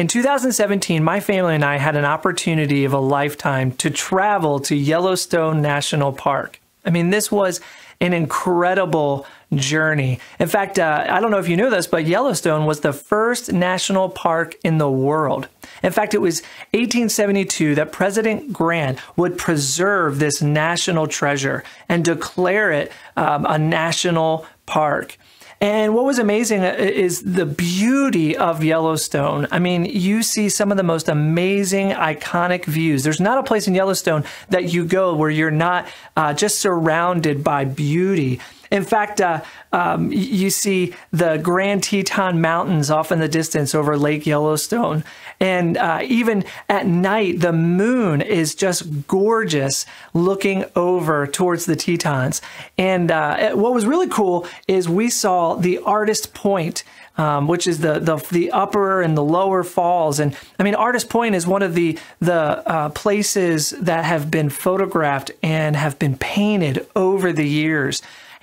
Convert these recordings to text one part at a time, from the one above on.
In 2017, my family and I had an opportunity of a lifetime to travel to Yellowstone National Park. I mean, this was an incredible journey. In fact, uh, I don't know if you knew this, but Yellowstone was the first national park in the world. In fact, it was 1872 that President Grant would preserve this national treasure and declare it um, a national park. And what was amazing uh, is the beauty of Yellowstone. I mean, you see some of the most amazing, iconic views. There's not a place in Yellowstone that you go where you're not uh, just surrounded by beauty. In fact, uh, um, you see the Grand Teton Mountains off in the distance over Lake Yellowstone. And uh, even at night, the moon is just gorgeous looking over towards the Tetons. And uh, what was really cool is we saw the Artist Point. Um, which is the, the the upper and the lower falls. And I mean, Artist Point is one of the the uh, places that have been photographed and have been painted over the years.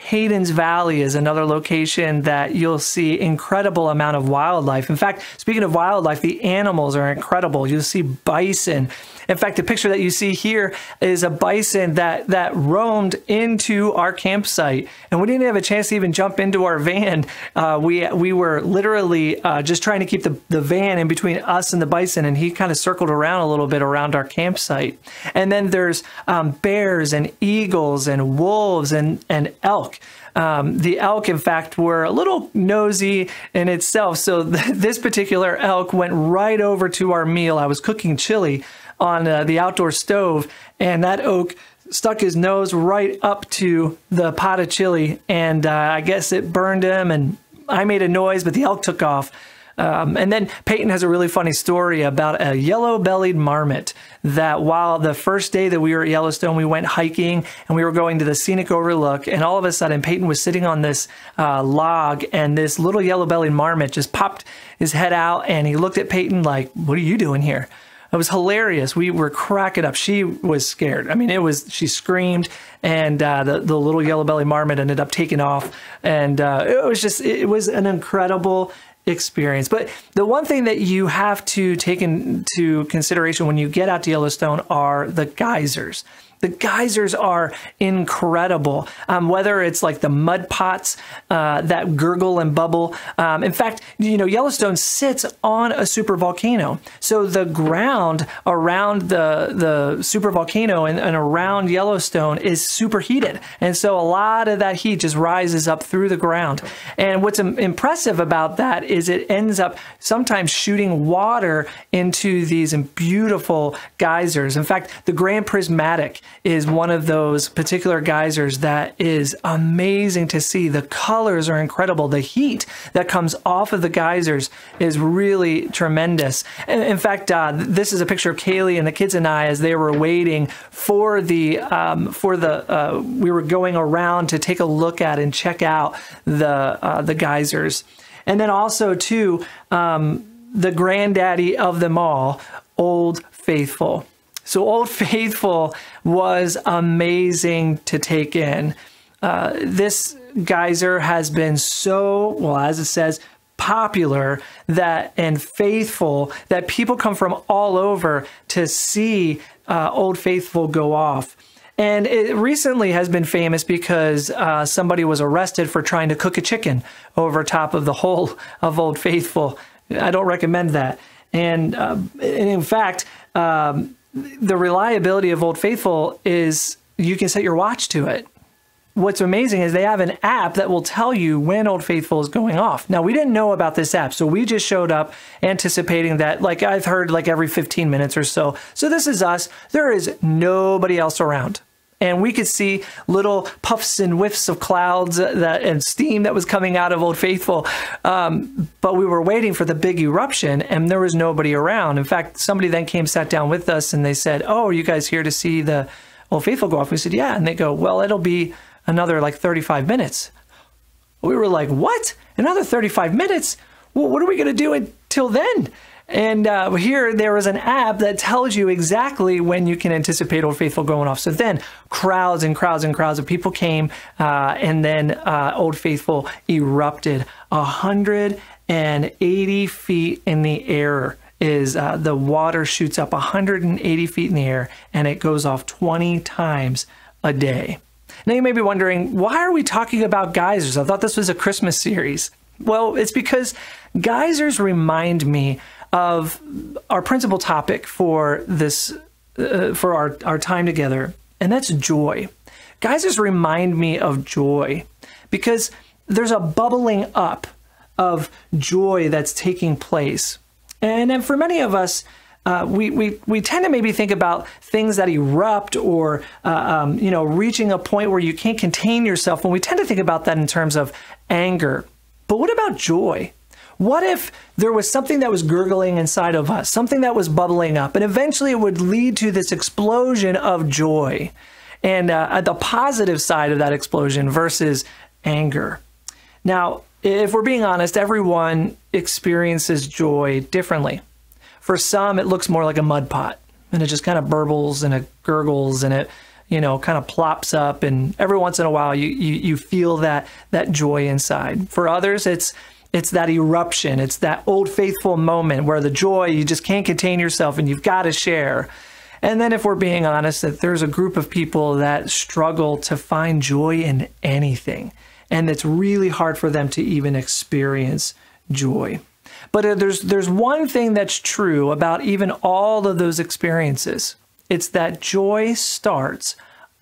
Hayden's Valley is another location that you'll see incredible amount of wildlife. In fact, speaking of wildlife, the animals are incredible. You'll see bison. In fact, the picture that you see here is a bison that that roamed into our campsite, and we didn't have a chance to even jump into our van. Uh, we we were literally uh, just trying to keep the, the van in between us and the bison, and he kind of circled around a little bit around our campsite. And then there's um, bears and eagles and wolves and and elk. Um, the elk, in fact, were a little nosy in itself. So th- this particular elk went right over to our meal. I was cooking chili on uh, the outdoor stove, and that elk stuck his nose right up to the pot of chili, and uh, I guess it burned him. And I made a noise, but the elk took off. Um, and then Peyton has a really funny story about a yellow bellied marmot that while the first day that we were at Yellowstone, we went hiking and we were going to the scenic overlook, and all of a sudden Peyton was sitting on this uh, log, and this little yellow bellied marmot just popped his head out and he looked at Peyton like, What are you doing here? It was hilarious. We were cracking up. She was scared. I mean, it was. She screamed, and uh, the the little yellow belly marmot ended up taking off, and uh, it was just. It was an incredible experience. But the one thing that you have to take into consideration when you get out to Yellowstone are the geysers. The geysers are incredible. Um, whether it's like the mud pots uh, that gurgle and bubble. Um, in fact, you know Yellowstone sits on a super volcano, so the ground around the the super volcano and, and around Yellowstone is superheated, and so a lot of that heat just rises up through the ground. And what's impressive about that is it ends up sometimes shooting water into these beautiful geysers. In fact, the Grand Prismatic is one of those particular geysers that is amazing to see. The colors are incredible. The heat that comes off of the geysers is really tremendous. In fact, uh, this is a picture of Kaylee and the kids and I as they were waiting for the um, for the uh, we were going around to take a look at and check out the uh, the geysers, and then also too um, the granddaddy of them all, Old Faithful. So Old Faithful was amazing to take in. Uh, this geyser has been so, well, as it says, popular that and faithful that people come from all over to see uh, Old Faithful go off. And it recently has been famous because uh, somebody was arrested for trying to cook a chicken over top of the hole of Old Faithful. I don't recommend that. And, uh, in fact, um, the reliability of Old Faithful is you can set your watch to it. What's amazing is they have an app that will tell you when Old Faithful is going off. Now, we didn't know about this app, so we just showed up anticipating that, like I've heard, like every 15 minutes or so. So, this is us. There is nobody else around and we could see little puffs and whiffs of clouds that and steam that was coming out of Old Faithful. Um, but we were waiting for the big eruption, and there was nobody around. In fact, somebody then came, sat down with us, and they said, "Oh, are you guys here to see the Old Faithful go off?" We said, "Yeah," and they go, "Well, it'll be another like 35 minutes." We were like, "What? Another 35 minutes? Well, what are we going to do until then?" And uh, here there is an app that tells you exactly when you can anticipate Old Faithful going off. So then crowds and crowds and crowds of people came, uh, and then uh, Old Faithful erupted 180 feet in the air. is uh, the water shoots up 180 feet in the air and it goes off 20 times a day. Now you may be wondering, why are we talking about geysers? I thought this was a Christmas series. Well, it's because geysers remind me of our principal topic for this uh, for our, our time together, and that's joy. Guys just remind me of joy because there's a bubbling up of joy that's taking place. And for many of us, uh, we, we, we tend to maybe think about things that erupt or, uh, um, you know, reaching a point where you can't contain yourself. And we tend to think about that in terms of anger. But what about joy? What if there was something that was gurgling inside of us, something that was bubbling up, and eventually it would lead to this explosion of joy? And uh, the positive side of that explosion versus anger. Now, if we're being honest, everyone experiences joy differently. For some, it looks more like a mud pot, and it just kind of burbles and it gurgles and it, you know, kind of plops up. And every once in a while, you you, you feel that that joy inside. For others, it's it's that eruption. It's that old faithful moment where the joy you just can't contain yourself and you've got to share. And then, if we're being honest, that there's a group of people that struggle to find joy in anything and it's really hard for them to even experience joy. But uh, there's there's one thing that's true about even all of those experiences. It's that joy starts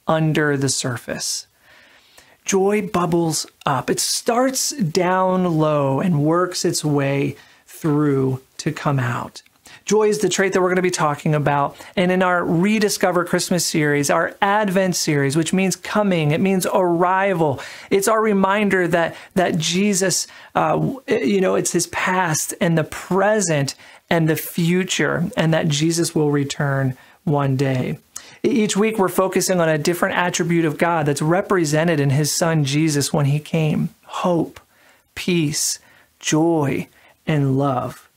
under the surface. Joy bubbles up. It starts down low and works its way through to come out. Joy is the trait that we're going to be talking about. And in our Rediscover Christmas series, our Advent series, which means coming, it means arrival. It's our reminder that, that Jesus, uh, you know, it's his past and the present and the future, and that Jesus will return one day. Each week, we're focusing on a different attribute of God that's represented in his son Jesus when he came hope, peace, joy, and love.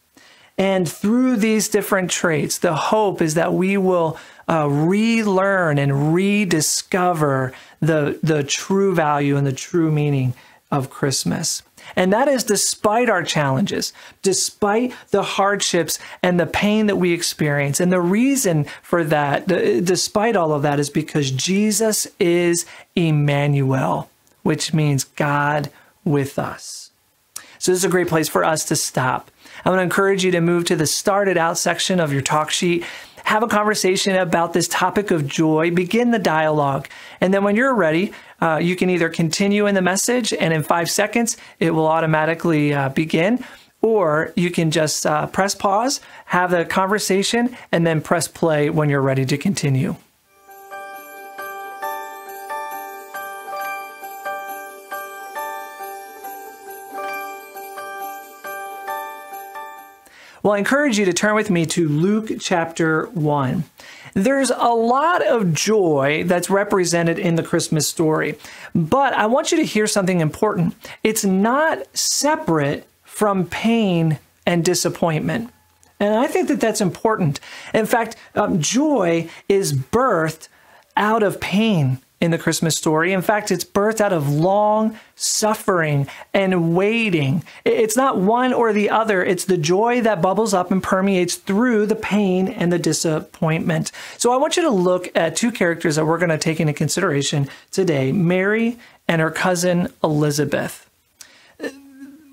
And through these different traits, the hope is that we will uh, relearn and rediscover the, the true value and the true meaning of Christmas. And that is despite our challenges, despite the hardships and the pain that we experience. And the reason for that, despite all of that, is because Jesus is Emmanuel, which means God with us. So, this is a great place for us to stop I'm going to encourage you to move to the Start It Out section of your talk sheet. Have a conversation about this topic of joy. Begin the dialogue. And then when you're ready, uh, you can either continue in the message and in five seconds, it will automatically uh, begin. Or you can just uh, press pause, have the conversation, and then press play when you're ready to continue. Well, I encourage you to turn with me to Luke chapter 1. There's a lot of joy that's represented in the Christmas story, but I want you to hear something important. It's not separate from pain and disappointment. And I think that that's important. In fact, um, joy is birthed out of pain in the Christmas story. In fact, it's birthed out of long suffering and waiting. It's not one or the other, it's the joy that bubbles up and permeates through the pain and the disappointment. So I want you to look at two characters that we're going to take into consideration today Mary and her cousin Elizabeth. Uh,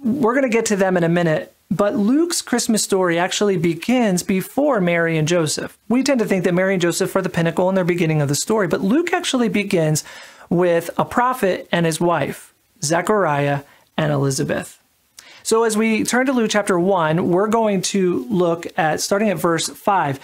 we're going to get to them in a minute, but Luke's Christmas story actually begins before Mary and Joseph. We tend to think that Mary and Joseph are the pinnacle and the beginning of the story, but Luke actually begins with a prophet and his wife, Zechariah and Elizabeth. So as we turn to Luke chapter 1, we're going to look at starting at verse 5.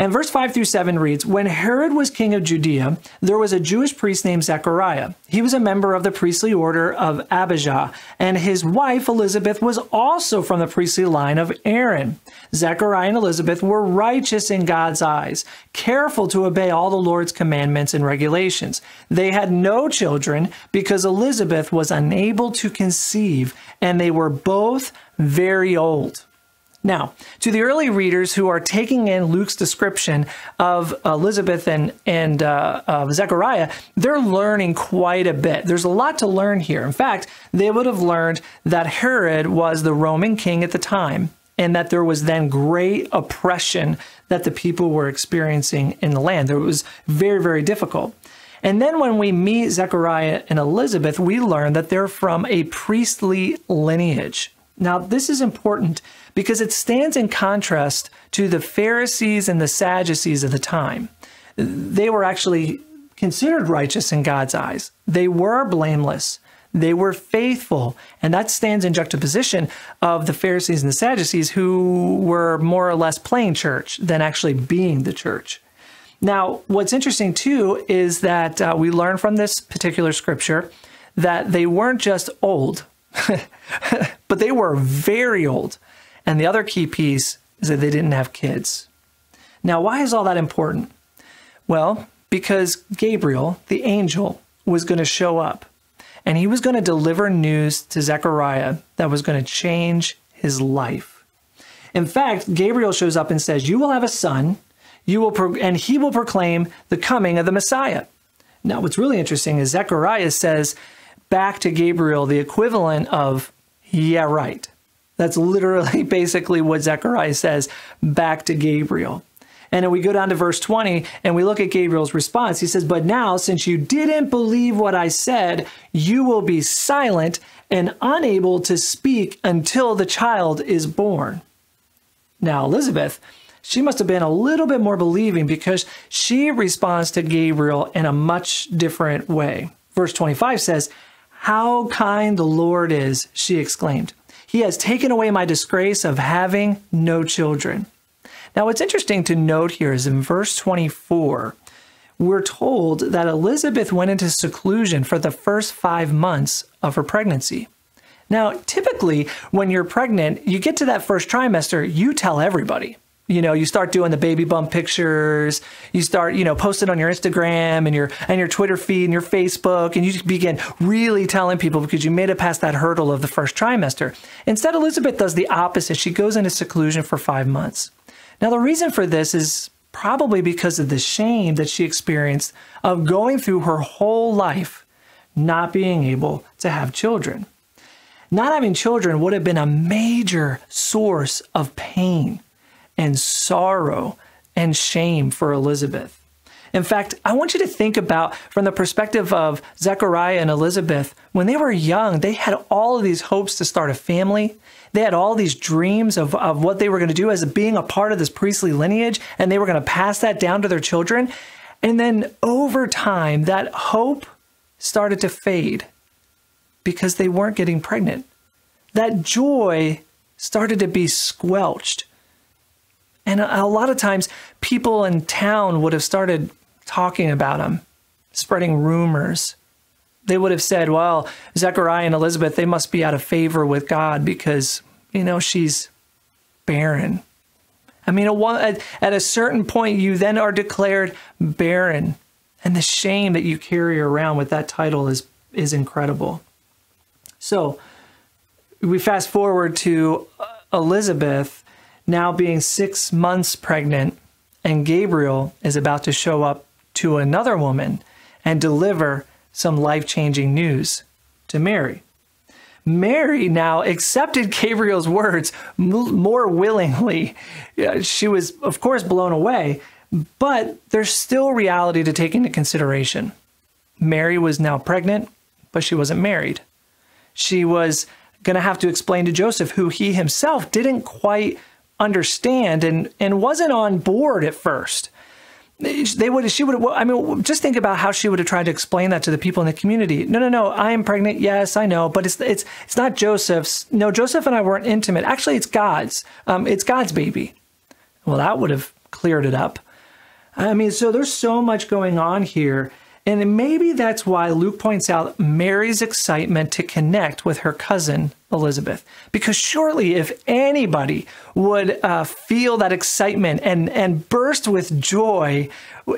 And verse 5 through 7 reads When Herod was king of Judea, there was a Jewish priest named Zechariah. He was a member of the priestly order of Abijah, and his wife Elizabeth was also from the priestly line of Aaron. Zechariah and Elizabeth were righteous in God's eyes, careful to obey all the Lord's commandments and regulations. They had no children because Elizabeth was unable to conceive, and they were both very old. Now, to the early readers who are taking in Luke's description of Elizabeth and, and uh, Zechariah, they're learning quite a bit. There's a lot to learn here. In fact, they would have learned that Herod was the Roman king at the time, and that there was then great oppression that the people were experiencing in the land. It was very, very difficult. And then when we meet Zechariah and Elizabeth, we learn that they're from a priestly lineage. Now, this is important because it stands in contrast to the Pharisees and the Sadducees of the time. They were actually considered righteous in God's eyes, they were blameless. They were faithful. And that stands in juxtaposition of the Pharisees and the Sadducees, who were more or less playing church than actually being the church. Now, what's interesting too is that uh, we learn from this particular scripture that they weren't just old, but they were very old. And the other key piece is that they didn't have kids. Now, why is all that important? Well, because Gabriel, the angel, was going to show up and he was going to deliver news to Zechariah that was going to change his life. In fact, Gabriel shows up and says, "You will have a son, you will and he will proclaim the coming of the Messiah." Now, what's really interesting is Zechariah says back to Gabriel the equivalent of "Yeah, right." That's literally basically what Zechariah says back to Gabriel. And then we go down to verse 20 and we look at Gabriel's response. He says, But now, since you didn't believe what I said, you will be silent and unable to speak until the child is born. Now, Elizabeth, she must have been a little bit more believing because she responds to Gabriel in a much different way. Verse 25 says, How kind the Lord is, she exclaimed. He has taken away my disgrace of having no children. Now, what's interesting to note here is in verse 24, we're told that Elizabeth went into seclusion for the first five months of her pregnancy. Now, typically, when you're pregnant, you get to that first trimester, you tell everybody. You know, you start doing the baby bump pictures, you start, you know, posting on your Instagram and your and your Twitter feed and your Facebook, and you begin really telling people because you made it past that hurdle of the first trimester. Instead, Elizabeth does the opposite. She goes into seclusion for five months. Now, the reason for this is probably because of the shame that she experienced of going through her whole life not being able to have children. Not having children would have been a major source of pain and sorrow and shame for Elizabeth. In fact, I want you to think about from the perspective of Zechariah and Elizabeth, when they were young, they had all of these hopes to start a family. They had all these dreams of, of what they were going to do as being a part of this priestly lineage, and they were going to pass that down to their children. And then over time, that hope started to fade because they weren't getting pregnant. That joy started to be squelched. And a, lot of times, people in town would have started talking about them, spreading rumors they would have said, well, Zechariah and Elizabeth, they must be out of favor with God because, you know, she's barren. I mean, at a certain point, you then are declared barren. And the shame that you carry around with that title is, is incredible. So we fast forward to uh, Elizabeth now being six months pregnant, and Gabriel is about to show up to another woman and deliver some life changing news to Mary. Mary now accepted Gabriel's words more willingly. She was, of course, blown away, but there's still reality to take into consideration. Mary was now pregnant, but she wasn't married. She was going to have to explain to Joseph, who he himself didn't quite understand and, and wasn't on board at first. They would she would i mean just think about how she would have tried to explain that to the people in the community. No no no i am pregnant. Yes i know but it's it's it's not joseph's. No joseph and i weren't intimate. Actually it's god's. Um, it's god's baby. Well that would have cleared it up. I mean so there's so much going on here and maybe that's why Luke points out Mary's excitement to connect with her cousin Elizabeth. Because surely, if anybody would uh, feel that excitement and, and burst with joy,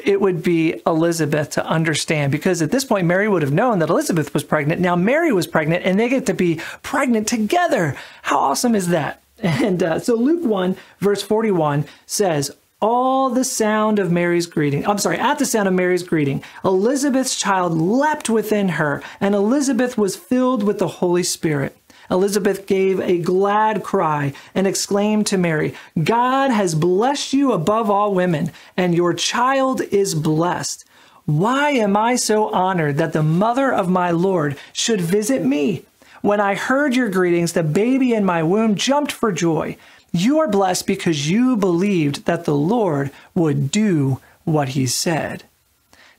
it would be Elizabeth to understand. Because at this point, Mary would have known that Elizabeth was pregnant. Now, Mary was pregnant, and they get to be pregnant together. How awesome is that? And uh, so Luke 1, verse 41 says, all the sound of Mary's greeting, I'm sorry, at the sound of Mary's greeting, Elizabeth's child leapt within her, and Elizabeth was filled with the Holy Spirit. Elizabeth gave a glad cry and exclaimed to Mary, God has blessed you above all women, and your child is blessed. Why am I so honored that the mother of my Lord should visit me? When I heard your greetings, the baby in my womb jumped for joy. You are blessed because you believed that the Lord would do what he said.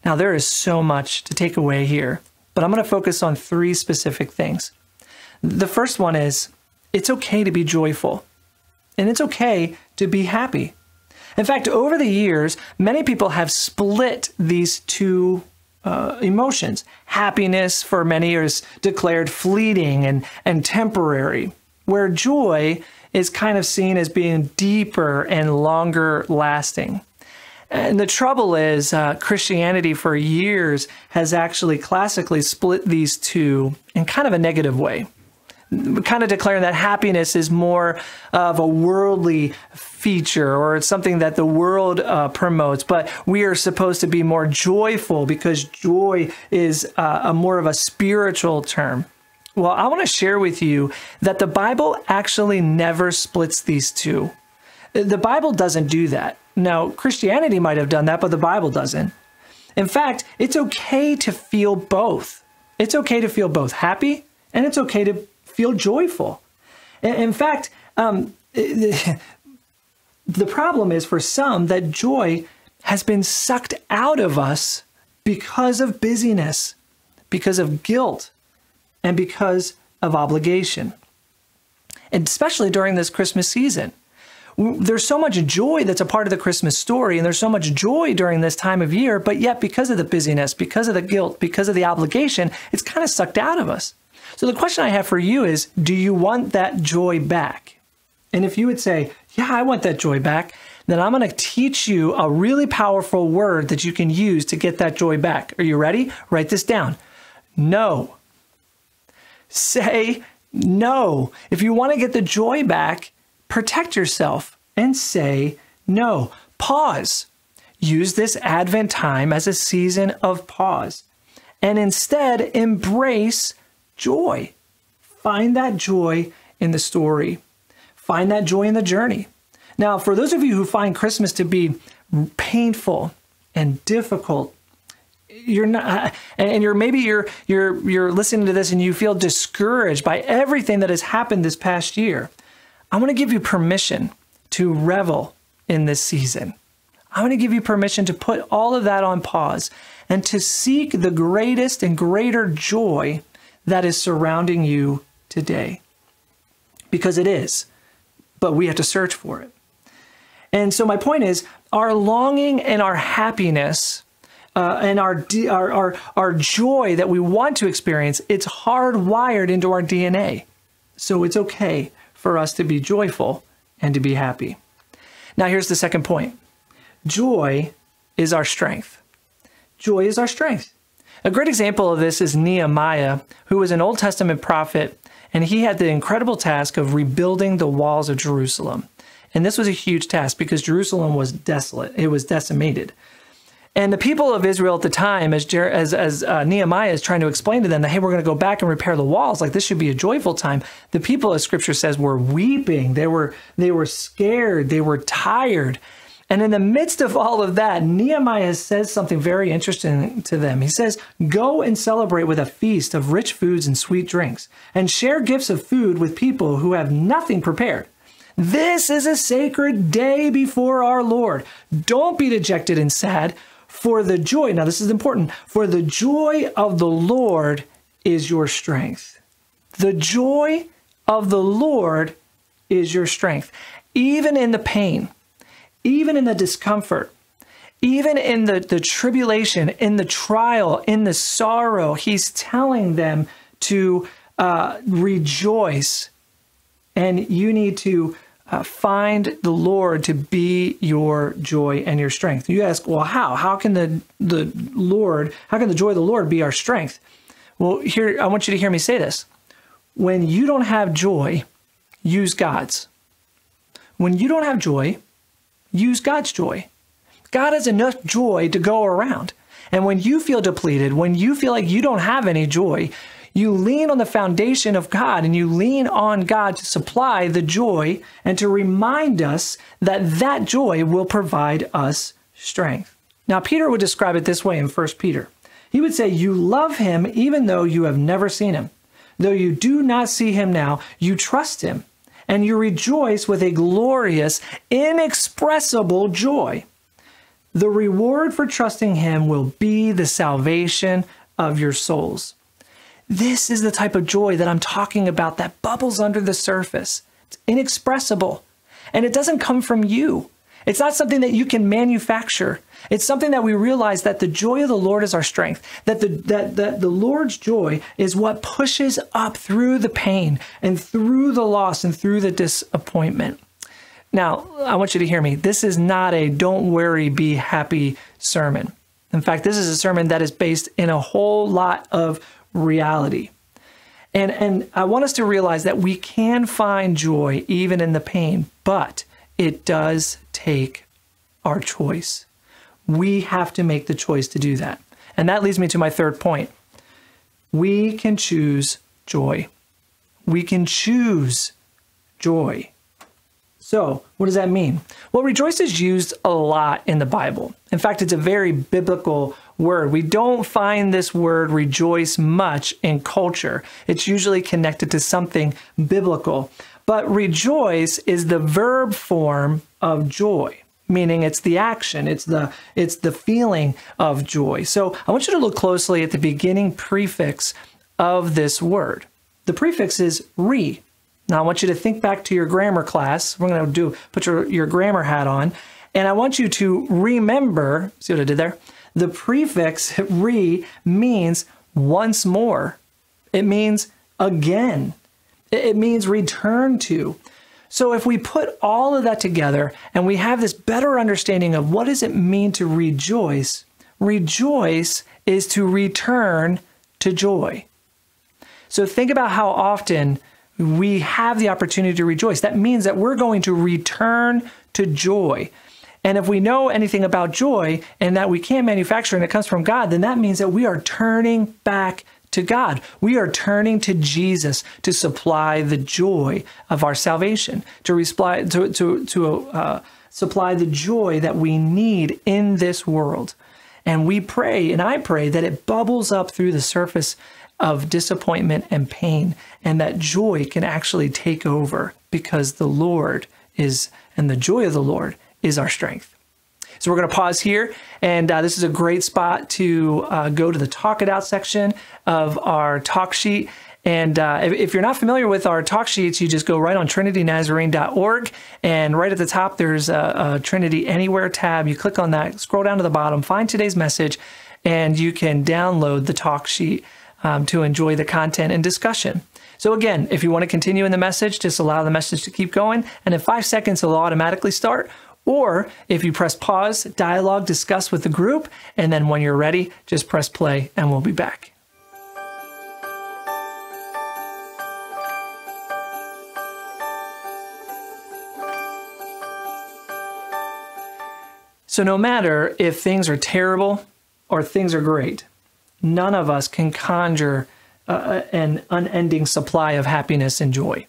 Now, there is so much to take away here, but I'm going to focus on three specific things. The first one is it's okay to be joyful, and it's okay to be happy. In fact, over the years, many people have split these two uh, emotions. Happiness, for many, is declared fleeting and, and temporary, where joy is kind of seen as being deeper and longer lasting. And the trouble is, uh, Christianity for years has actually classically split these two in kind of a negative way, kind of declaring that happiness is more of a worldly feature or it's something that the world uh, promotes, but we are supposed to be more joyful because joy is uh, a more of a spiritual term. Well, I want to share with you that the Bible actually never splits these two. The Bible doesn't do that. Now, Christianity might have done that, but the Bible doesn't. In fact, it's okay to feel both. It's okay to feel both happy and it's okay to feel joyful. In fact, um, the problem is for some that joy has been sucked out of us because of busyness, because of guilt, and because of obligation. And especially during this Christmas season there's so much joy that's a part of the Christmas story, and there's so much joy during this time of year, but yet because of the busyness, because of the guilt, because of the obligation, it's kind of sucked out of us. So the question I have for you is do you want that joy back? And if you would say, yeah, I want that joy back, then I'm going to teach you a really powerful word that you can use to get that joy back. Are you ready? Write this down. No. Say no. If you want to get the joy back, protect yourself and say no. Pause. Use this Advent time as a season of pause and instead embrace joy. Find that joy in the story, find that joy in the journey. Now, for those of you who find Christmas to be painful and difficult, you're not and you're maybe you're you're you're listening to this and you feel discouraged by everything that has happened this past year I want to give you permission to revel in this season. I want to give you permission to put all of that on pause and to seek the greatest and greater joy that is surrounding you today. Because it is, but we have to search for it. And so, my point is our longing and our happiness uh, and our, our, our, our joy that we want to experience, it's hardwired into our DNA. So, it's okay for us to be joyful and to be happy. Now, here's the second point joy is our strength. Joy is our strength. A great example of this is Nehemiah, who was an Old Testament prophet, and he had the incredible task of rebuilding the walls of Jerusalem. And this was a huge task because Jerusalem was desolate, it was decimated. And the people of Israel at the time, as, Jer- as, as uh, Nehemiah is trying to explain to them that, hey, we're going to go back and repair the walls, like this should be a joyful time. The people, as scripture says, were weeping. They were, they were scared. They were tired. And in the midst of all of that, Nehemiah says something very interesting to them. He says, Go and celebrate with a feast of rich foods and sweet drinks, and share gifts of food with people who have nothing prepared. This is a sacred day before our Lord. Don't be dejected and sad for the joy, now this is important, for the joy of the Lord is your strength. The joy of the Lord is your strength. Even in the pain, even in the discomfort, even in the, the tribulation, in the trial, in the sorrow, he's telling them to uh, rejoice. And you need to uh, find the Lord to be your joy and your strength. You ask, well, how? How can the the Lord? How can the joy of the Lord be our strength? Well, here I want you to hear me say this. When you don't have joy, use God's. When you don't have joy, use God's joy. God has enough joy to go around. And when you feel depleted, when you feel like you don't have any joy, you lean on the foundation of God and you lean on God to supply the joy and to remind us that that joy will provide us strength. Now, Peter would describe it this way in 1 Peter. He would say, You love him even though you have never seen him. Though you do not see him now, you trust him and you rejoice with a glorious, inexpressible joy. The reward for trusting him will be the salvation of your souls. This is the type of joy that I'm talking about that bubbles under the surface. It's inexpressible. And it doesn't come from you. It's not something that you can manufacture. It's something that we realize that the joy of the Lord is our strength, that the, that, that the Lord's joy is what pushes up through the pain and through the loss and through the disappointment. Now, I want you to hear me. This is not a don't worry, be happy sermon. In fact, this is a sermon that is based in a whole lot of reality. And, and I want us to realize that we can find joy even in the pain, but it does take our choice. We have to make the choice to do that. And that leads me to my third point. We can choose joy. We can choose joy. So, what does that mean? Well, rejoice is used a lot in the Bible. In fact, it's a very biblical word. We don't find this word rejoice much in culture. It's usually connected to something biblical. But rejoice is the verb form of joy meaning it's the action it's the it's the feeling of joy so i want you to look closely at the beginning prefix of this word the prefix is re now I want you to think back to your grammar class. We're going to do put your, your grammar hat on. And I want you to remember, see what I did there? The prefix re means once more. It means again. It means return to. So if we put all of that together and we have this better understanding of what does it mean to rejoice, rejoice is to return to joy. So think about how often we have the opportunity to rejoice. That means that we're going to return to joy. And if we know anything about joy and that we can't manufacture and it comes from God, then that means that we are turning back to God. We are turning to Jesus to supply the joy of our salvation, to, reply, to, to, to uh, supply the joy that we need in this world. And we pray, and I pray, that it bubbles up through the surface of disappointment and pain, and that joy can actually take over because the Lord is, and the joy of the Lord is our strength. So we're going to pause here, and uh, this is a great spot to uh, go to the Talk It Out section of our talk sheet. And uh, if, if, you're not familiar with our talk sheets, you just go right on trinitynazarene.org, and right at the top there's a, a Trinity Anywhere tab. You click on that, scroll down to the bottom, find today's message, and you can download the talk sheet um, to enjoy the content and discussion. So, again, if you want to continue in the message, just allow the message to keep going. And in five seconds, it'll automatically start. Or if you press pause, dialogue, discuss with the group. And then when you're ready, just press play and we'll be back. So, no matter if things are terrible or things are great, none of us can conjure uh, an unending supply of happiness and joy.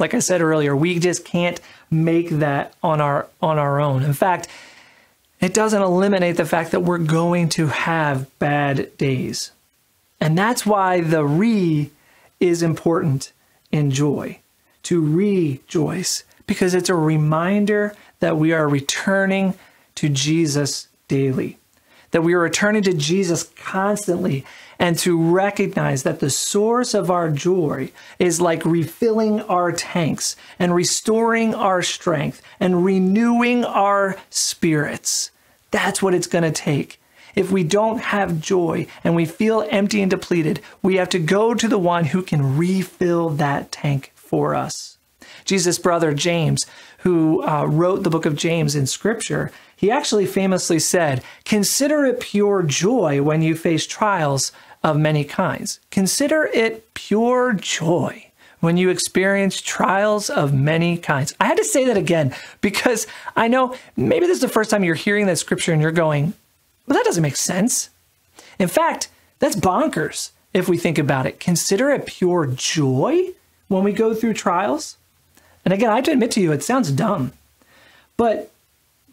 Like I said earlier, we just can't make that on our on our own. In fact, it doesn't eliminate the fact that we're going to have bad days. And that's why the re is important in joy, to rejoice, because it's a reminder that we are returning to Jesus daily that we are returning to Jesus constantly and to recognize that the source of our joy is like refilling our tanks and restoring our strength and renewing our spirits. That's what it's going to take. If we don't have joy and we feel empty and depleted, we have to go to the one who can refill that tank for us. Jesus' brother James, who uh, wrote the book of James in scripture, he actually famously said, Consider it pure joy when you face trials of many kinds. Consider it pure joy when you experience trials of many kinds. I had to say that again because I know maybe this is the first time you're hearing that scripture and you're going, well, that doesn't make sense. In fact, that's bonkers. if we think about it. Consider it pure joy when we go through trials. And again, I have to admit to you, it sounds dumb, but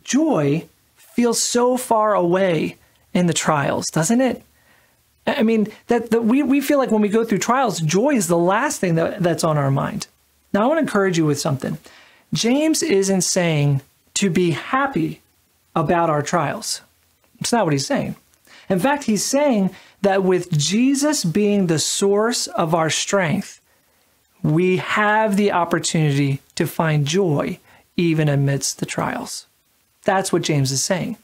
joy feels so far away in the trials, doesn't it? I mean, that, we, we feel like when we go through trials, joy is the last thing that, that's on our mind. Now, I want to encourage you with something. James isn't saying to be happy about our trials. It's not what he's saying. In fact, he's saying that with Jesus being the source of our strength, we have the opportunity to find joy even amidst the trials. That's what James is saying.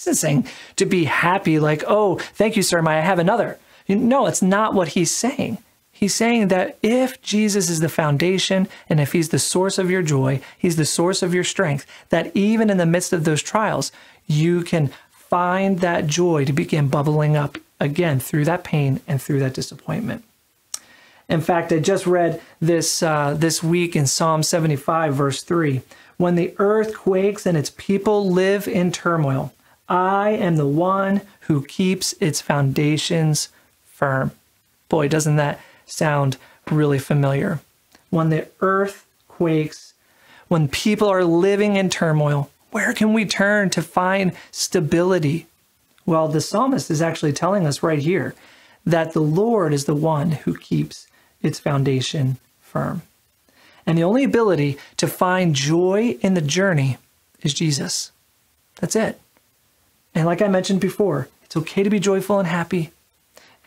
Saying to be happy, like, oh, thank you, sir, may I have another. No, it's not what he's saying. He's saying that if Jesus is the foundation and if he's the source of your joy, he's the source of your strength, that even in the midst of those trials, you can find that joy to begin bubbling up again through that pain and through that disappointment. In fact, I just read this uh, this week in Psalm 75, verse 3. When the earth quakes and its people live in turmoil, I am the one who keeps its foundations firm. Boy, doesn't that sound really familiar? When the earth quakes, when people are living in turmoil, where can we turn to find stability? Well, the psalmist is actually telling us right here that the Lord is the one who keeps its foundation firm. And the only ability to find joy in the journey is Jesus. That's it. And like I mentioned before, it's okay to be joyful and happy.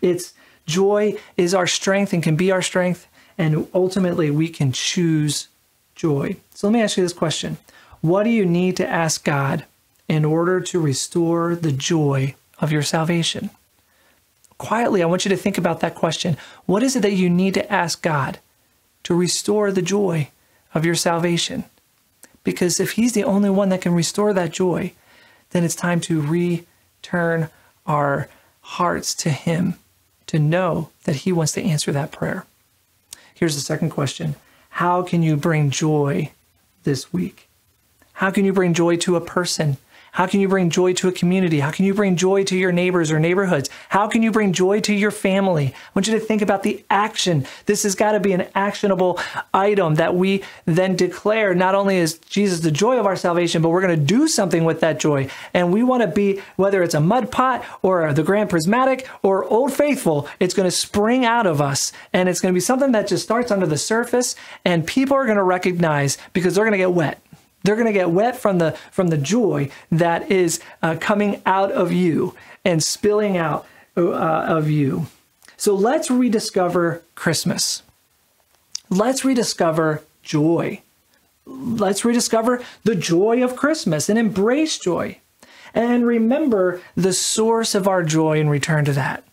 It's joy is our strength and can be our strength. And ultimately, we can choose joy. So let me ask you this question What do you need to ask God in order to restore the joy of your salvation? quietly, I want you to think about that question. What is it that you need to ask God to restore the joy of your salvation? Because if He's the only one that can restore that joy, then it's time to return our hearts to Him to know that He wants to answer that prayer. Here's the second question How can you bring joy this week? How can you bring joy to a person? How can you bring joy to a community? How can you bring joy to your neighbors or neighborhoods? How can you bring joy to your family? I want you to think about the action. This has got to be an actionable item that we then declare not only is Jesus the joy of our salvation, but we're going to do something with that joy. And we want to be, whether it's a mud pot or the Grand Prismatic or Old Faithful, it's going to spring out of us. And it's going to be something that just starts under the surface and people are going to recognize because they're going to get wet. They're going to get wet from the from the joy that is uh, coming out of you and spilling out uh, of you. So let's rediscover Christmas. Let's rediscover joy. Let's rediscover the joy of Christmas and embrace joy. And remember the source of our joy and return to that.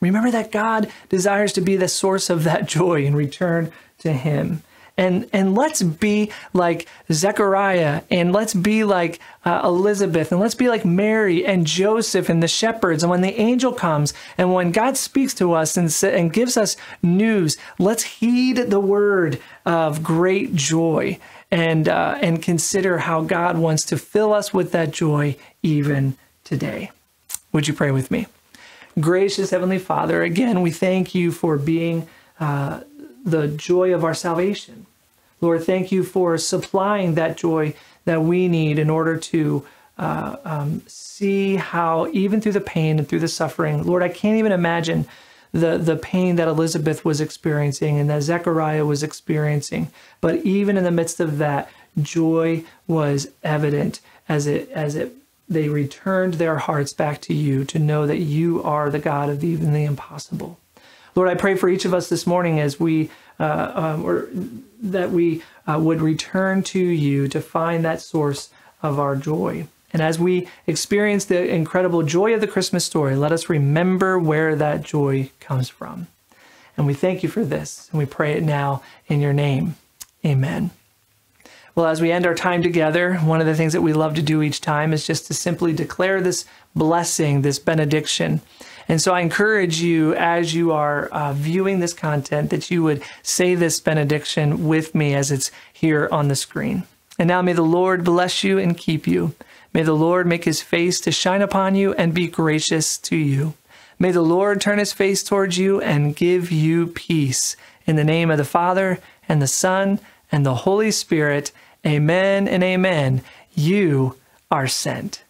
Remember that God desires to be the source of that joy and return to Him and and let's be like Zechariah and let's be like uh, Elizabeth and let's be like Mary and Joseph and the shepherds. And when the angel comes and when God speaks to us and and gives us news let's heed the word of great joy and uh, and consider how God wants to fill us with that joy even today. Would you pray with me? Gracious heavenly father again we thank you for being uh, the joy of our salvation. Lord, thank you for supplying that joy that we need in order to uh, um, see how, even through the pain and through the suffering, Lord, I can't even imagine the, the pain that Elizabeth was experiencing and that Zechariah was experiencing. But even in the midst of that, joy was evident as it as it they returned their hearts back to you to know that you are the God of even the impossible. Lord, I pray for each of us this morning as we uh, um, or that we uh, would return to you to find that source of our joy. And as we experience the incredible joy of the Christmas story, let us remember where that joy comes from. And we thank you for this, and we pray it now in your name. Amen. Well, as we end our time together, one of the things that we love to do each time is just to simply declare this blessing, this benediction. And so I encourage you as you are uh, viewing this content that you would say this benediction with me as it's here on the screen. And now may the Lord bless you and keep you. May the Lord make his face to shine upon you and be gracious to you. May the Lord turn his face towards you and give you peace. In the name of the Father, and the Son, and the Holy Spirit, amen and amen. You are sent.